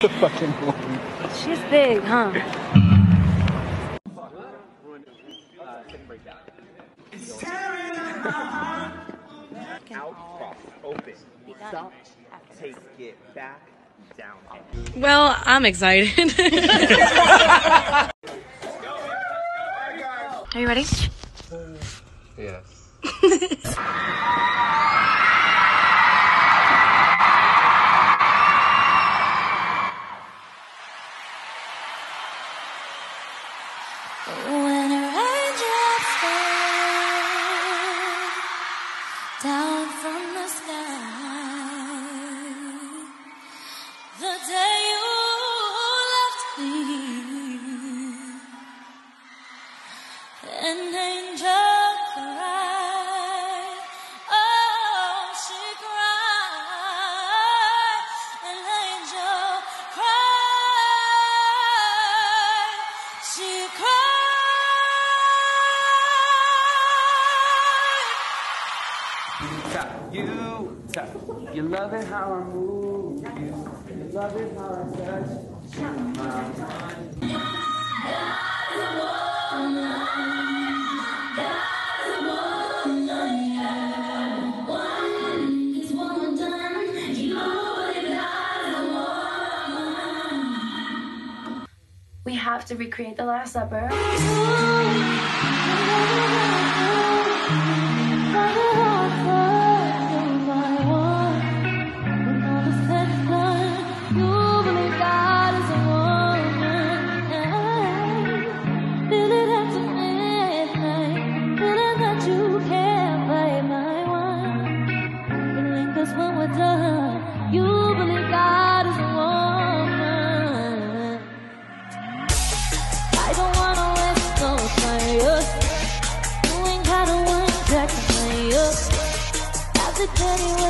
She's big, huh? It's take it back, down. Well, I'm excited. Are you ready? Uh, yes. You. You love it how I move. You, you love it how I touch. A woman. A woman. Yeah. One one done. You a woman. We have to recreate the Last Supper. pretty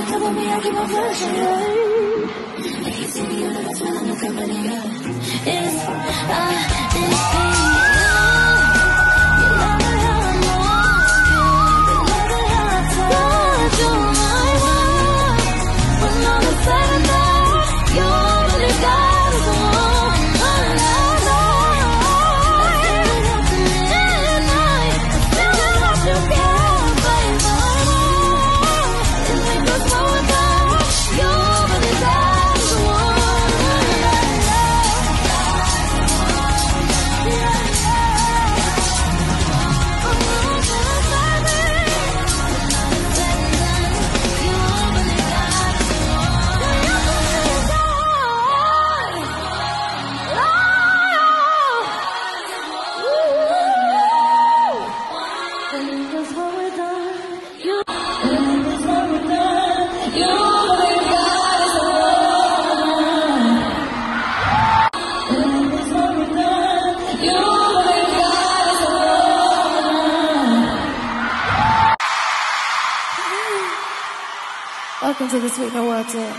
cover me, I keep on flashing. They can see me under the sun, I'm the company. Yeah. to the Sweet No Water.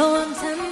No one can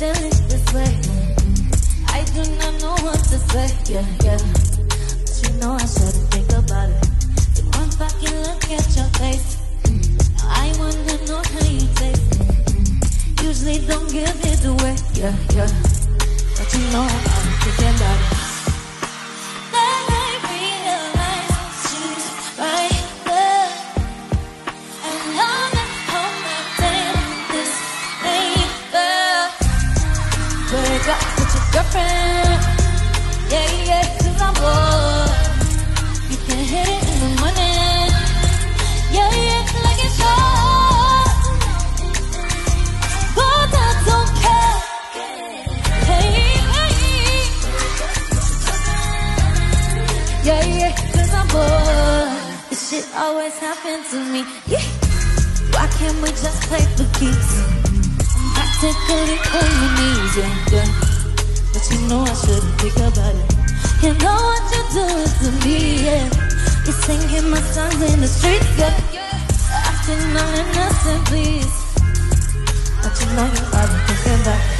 feelings this way. I do not know what to say, yeah, yeah. But you know I shouldn't think about it. You one fucking look at your face. Now I wanna know how you taste. Usually don't give it away, yeah, yeah. But you know I'm thinking about it. laughing to me. Yeah. Why can't we just play for keeps? I'm practically on your knees, yeah, yeah. But you know I shouldn't think about it. You know what you're doing to me, yeah. You're singing my songs in the streets, yeah, I've been all innocent, please. But you know you are thinking about it.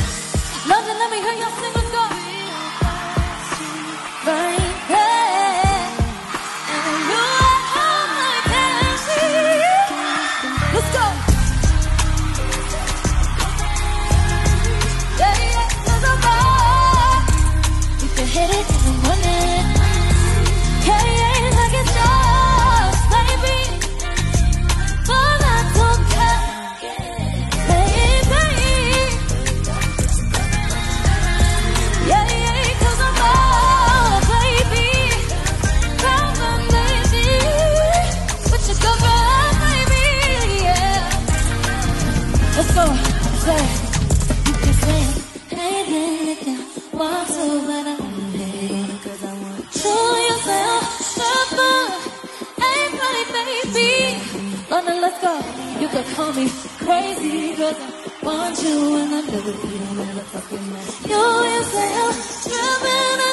Go. You could call me crazy, cause I want you and I'm never feeling the fucking mess. You, you say I'm tripping